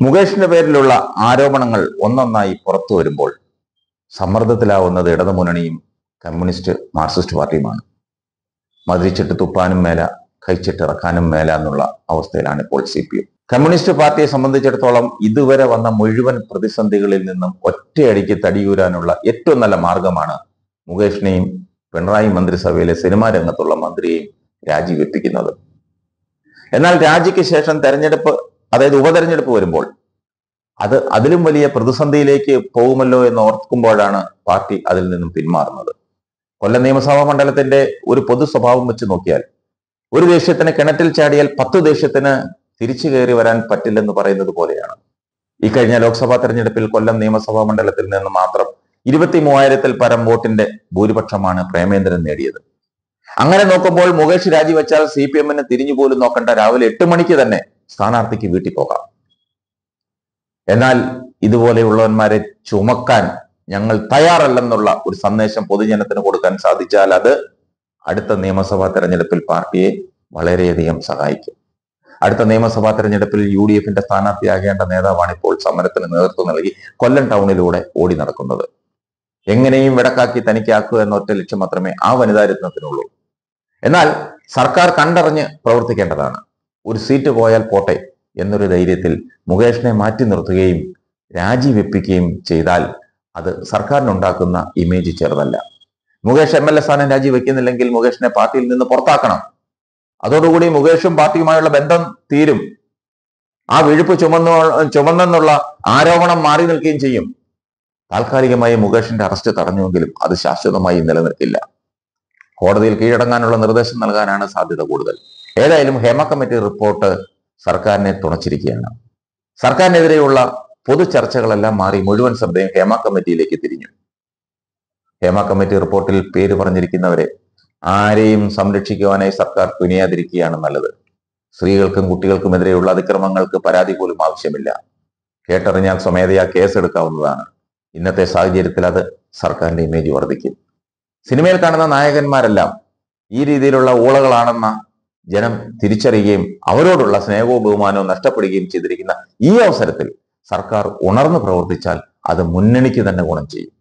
മുകേഷിന്റെ പേരിലുള്ള ആരോപണങ്ങൾ ഒന്നൊന്നായി പുറത്തു വരുമ്പോൾ സമ്മർദ്ദത്തിലാവുന്നത് ഇടതു മുന്നണിയും കമ്മ്യൂണിസ്റ്റ് മാർക്സിസ്റ്റ് പാർട്ടിയുമാണ്. മതിരിച്ചിട്ട് തുപ്പാനും മേല കഴിച്ചിട്ടിറക്കാനും മേല എന്നുള്ള അവസ്ഥയിലാണ് ഇപ്പോൾ സി പി എം കമ്മ്യൂണിസ്റ്റ് പാർട്ടിയെ സംബന്ധിച്ചിടത്തോളം ഇതുവരെ വന്ന മുഴുവൻ പ്രതിസന്ധികളിൽ നിന്നും ഒറ്റയടിക്ക് തടിയൂരാനുള്ള ഏറ്റവും നല്ല മാർഗമാണ് മുകേഷിനെയും പിണറായി മന്ത്രിസഭയിലെ സിനിമാ രംഗത്തുള്ള മന്ത്രിയെയും രാജിവെപ്പിക്കുന്നത് എന്നാൽ രാജിക്ക് ശേഷം തെരഞ്ഞെടുപ്പ് അതായത് ഉപതെരഞ്ഞെടുപ്പ് വരുമ്പോൾ അത് അതിലും വലിയ പ്രതിസന്ധിയിലേക്ക് പോകുമല്ലോ എന്ന് ഓർക്കുമ്പോഴാണ് പാർട്ടി അതിൽ നിന്നും പിന്മാറുന്നത്. കൊല്ലം നിയമസഭാ മണ്ഡലത്തിന്റെ ഒരു പൊതു സ്വഭാവം വെച്ച് നോക്കിയാൽ ഒരു ദേശത്തിന് കിണറ്റിൽ ചാടിയാൽ പത്ത് ദേശത്തിന് തിരിച്ചു കയറി വരാൻ പറ്റില്ലെന്ന് പറയുന്നത് പോലെയാണ്. കഴിഞ്ഞ ലോക്സഭാ തെരഞ്ഞെടുപ്പിൽ കൊല്ലം നിയമസഭാ മണ്ഡലത്തിൽ നിന്ന് മാത്രം ഇരുപത്തി മൂവായിരത്തിൽ പരം വോട്ടിന്റെ ഭൂരിപക്ഷമാണ് പ്രേമേന്ദ്രൻ നേടിയത്. അങ്ങനെ നോക്കുമ്പോൾ മുകേഷ് രാജിവെച്ചാൽ സി പി എമ്മിന് തിരിഞ്ഞു പോലും നോക്കണ്ട രാവിലെ എട്ട് മണിക്ക് തന്നെ സ്ഥാനാർത്ഥിക്ക് വീട്ടിൽ പോകാം. എന്നാൽ ഇതുപോലെയുള്ളവന്മാരെ ചുമക്കാൻ ഞങ്ങൾ തയ്യാറല്ലെന്നുള്ള ഒരു സന്ദേശം പൊതുജനത്തിന് കൊടുക്കാൻ സാധിച്ചാൽ അത് അടുത്ത നിയമസഭാ തെരഞ്ഞെടുപ്പിൽ പാർട്ടിയെ വളരെയധികം സഹായിക്കും. അടുത്ത നിയമസഭാ തെരഞ്ഞെടുപ്പിൽ യു ഡി എഫിന്റെ സ്ഥാനാർത്ഥിയാകേണ്ട നേതാവാണ് ഇപ്പോൾ സമരത്തിന് നേതൃത്വം നൽകി കൊല്ലം ടൗണിലൂടെ ഓടി നടക്കുന്നത്. എങ്ങനെയും വിടക്കാക്കി തനിക്കാക്കുക എന്ന ഒറ്റ ലക്ഷ്യം മാത്രമേ ആ വനിതാരത്നത്തിനുള്ളൂ എന്നാൽ സർക്കാർ കണ്ടറിഞ്ഞ് പ്രവർത്തിക്കേണ്ടതാണ്. ഒരു സീറ്റ് പോയാൽ പോട്ടെ എന്നൊരു ധൈര്യത്തിൽ മുകേഷിനെ മാറ്റി നിർത്തുകയും രാജിവെപ്പിക്കുകയും ചെയ്താൽ അത് സർക്കാരിനുണ്ടാക്കുന്ന ഇമേജ് ചെറുതല്ല. മുകേഷ് എം എൽ എ സ്ഥാനം രാജിവെക്കുന്നില്ലെങ്കിൽ മുകേഷിനെ പാർട്ടിയിൽ നിന്ന് പുറത്താക്കണം. അതോടുകൂടി മുകേഷും പാർട്ടിയുമായുള്ള ബന്ധം തീരും. ആ വിഴുപ്പ് ചുമന്ന ചുമന്നെന്നുള്ള ആരോപണം മാറി നിൽക്കുകയും ചെയ്യും. താൽക്കാലികമായി മുകേഷിന്റെ അറസ്റ്റ് തടഞ്ഞുവെങ്കിലും അത് ശാശ്വതമായി നിലനിൽക്കില്ല. കോടതിയിൽ കീഴടങ്ങാനുള്ള നിർദ്ദേശം നൽകാനാണ് സാധ്യത കൂടുതൽ. ഏതായാലും ഹേമ കമ്മിറ്റി റിപ്പോർട്ട് സർക്കാരിനെ തുണച്ചിരിക്കുകയാണ്. സർക്കാരിനെതിരെയുള്ള പൊതു ചർച്ചകളെല്ലാം മാറി മുഴുവൻ ശ്രദ്ധയും ഹേമ കമ്മിറ്റിയിലേക്ക് തിരിഞ്ഞു. ഹേമ കമ്മിറ്റി റിപ്പോർട്ടിൽ പേര് പറഞ്ഞിരിക്കുന്നവരെ ആരെയും സംരക്ഷിക്കുവാനായി സർക്കാർ തുനിയാതിരിക്കുകയാണ് നല്ലത്. സ്ത്രീകൾക്കും കുട്ടികൾക്കും എതിരെയുള്ള അതിക്രമങ്ങൾക്ക് പരാതി പോലും ആവശ്യമില്ല. കേട്ടറിഞ്ഞാൽ സ്വമേധയാ കേസെടുക്കാവുന്നതാണ്. ഇന്നത്തെ സാഹചര്യത്തിൽ അത് സർക്കാരിന്റെ ഇമേജ് വർദ്ധിക്കും. സിനിമയിൽ കാണുന്ന നായകന്മാരെല്ലാം ഈ രീതിയിലുള്ള ഊളകളാണെന്ന ജനം തിരിച്ചറിയുകയും അവരോടുള്ള സ്നേഹവും ബഹുമാനവും നഷ്ടപ്പെടുകയും ചെയ്തിരിക്കുന്ന ഈ അവസരത്തിൽ സർക്കാർ ഉണർന്നു പ്രവർത്തിച്ചാൽ അത് മുന്നണിക്ക് തന്നെ ഗുണം ചെയ്യും.